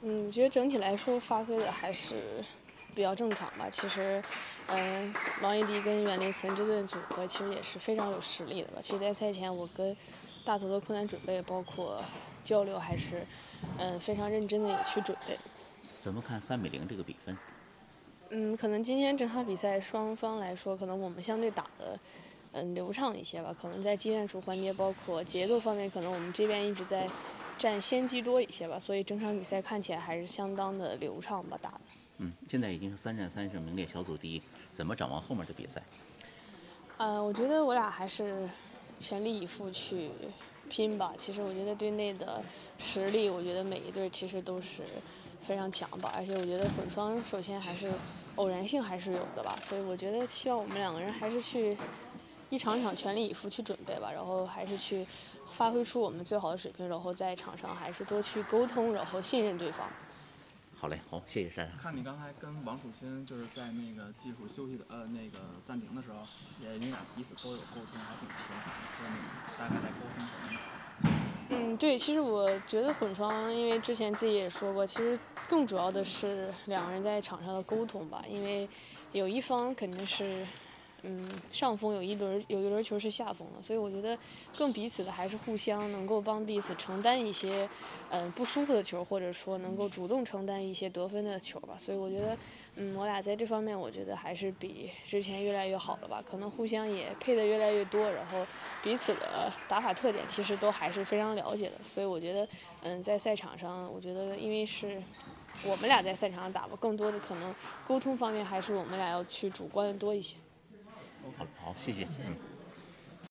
我觉得整体来说发挥的还是比较正常吧。其实，嗯，王艺迪跟袁林岑这对组合其实也是非常有实力的吧。其实，在赛前我跟大头的困难准备，包括交流，还是嗯非常认真的也去准备。怎么看三比零这个比分？嗯，可能今天整场比赛双方来说，可能我们相对打的嗯流畅一些吧。可能在技战术环节，包括节奏方面，可能我们这边一直在。占先机多一些吧，所以整场比赛看起来还是相当的流畅吧，打的。嗯，现在已经是三战三胜，名列小组第一。怎么展望后面的比赛？呃，我觉得我俩还是全力以赴去拼吧。其实我觉得队内的实力，我觉得每一队其实都是非常强吧。而且我觉得混双首先还是偶然性还是有的吧，所以我觉得希望我们两个人还是去一场场全力以赴去准备吧，然后还是去。发挥出我们最好的水平，然后在场上还是多去沟通，然后信任对方。好嘞，好，谢谢珊珊。看你刚才跟王楚钦就是在那个技术休息的呃那个暂停的时候，也你俩彼此都有沟通，还挺频繁的，就是你大概在沟通什么？嗯，对，其实我觉得混双，因为之前自己也说过，其实更主要的是两个人在场上的沟通吧，因为有一方肯定是。嗯，上风有一轮有一轮球是下风的，所以我觉得更彼此的还是互相能够帮彼此承担一些，嗯不舒服的球，或者说能够主动承担一些得分的球吧。所以我觉得，嗯，我俩在这方面我觉得还是比之前越来越好了吧。可能互相也配的越来越多，然后彼此的打法特点其实都还是非常了解的。所以我觉得，嗯，在赛场上，我觉得因为是我们俩在赛场上打吧，更多的可能沟通方面还是我们俩要去主观的多一些。好，好，谢谢。嗯。